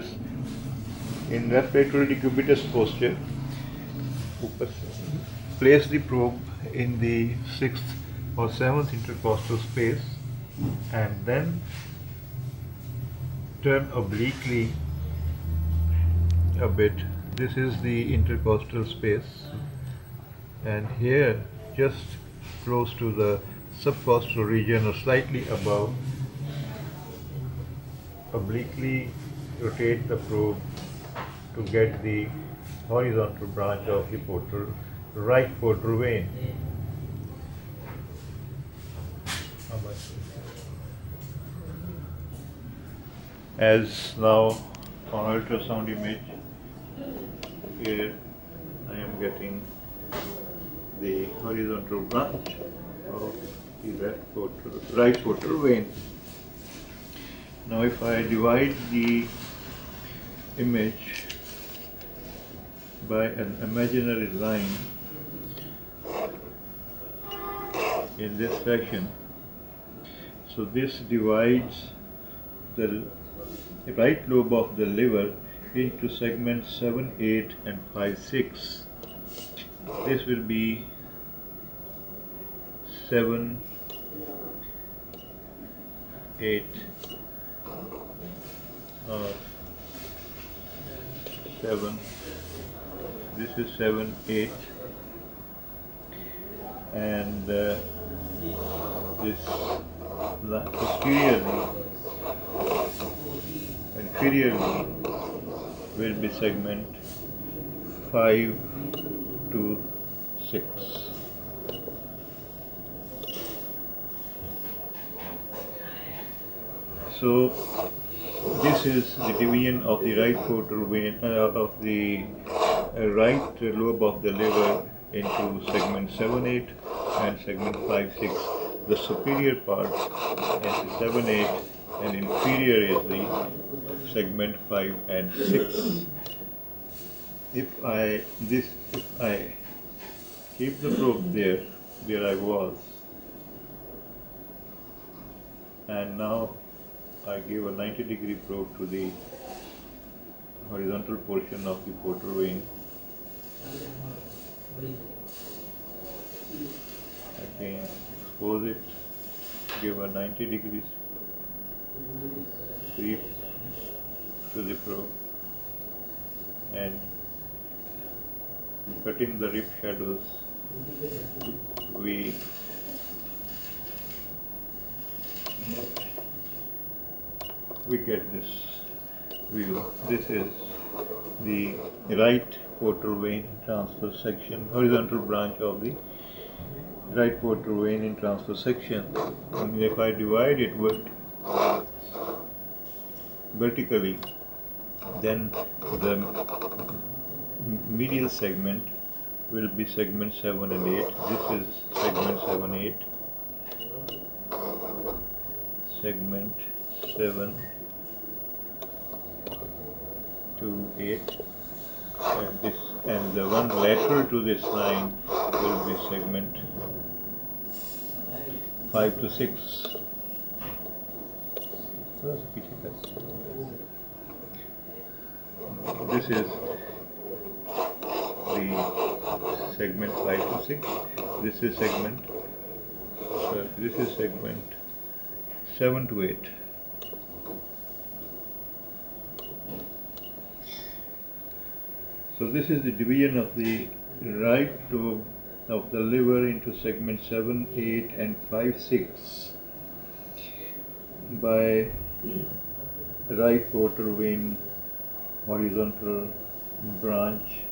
decubitus in respiratory decubitus posture place the probe in the sixth or seventh intercostal space and then turn obliquely a bit. This is the intercostal space. And here just close to the subcostal region or slightly above obliquely rotate the probe to get the horizontal branch of the portal right portal vein. As now on ultrasound image, here I am getting the horizontal branch of the left portal, right portal vein. Now if I divide the image by an imaginary line in this fashion, so this divides the right lobe of the liver into segments 7, 8 and 5, 6. This will be 7, 8, uh, 7, this is 7, 8 and uh, this posteriorly inferiorly will be segment 5 to 6. So this is the division of the right portal vein uh, of the uh, right lobe of the liver into segment 7 8 and segment 5 6 the superior part is 7 8 and inferior is the segment 5 and 6 if I this if I keep the probe there where I was. And now I give a 90 degree probe to the horizontal portion of the portal vein. Again expose it give a 90 degrees sweep to the probe and cutting the rib shadows we we get this view. This is the right portal vein transverse section horizontal branch of the right portal vein in transverse section. And if I divide it vertically then the medial segment will be segment 7 and 8 this is segment 7 8 segment 7 to 8 and this and the one lateral to this line will be segment 5 to 6 this is the segment 5 to 6 this is segment uh, this is segment 7 to 8 so this is the division of the right lobe of the liver into segment 7 8 and 5 6 by right portal vein horizontal branch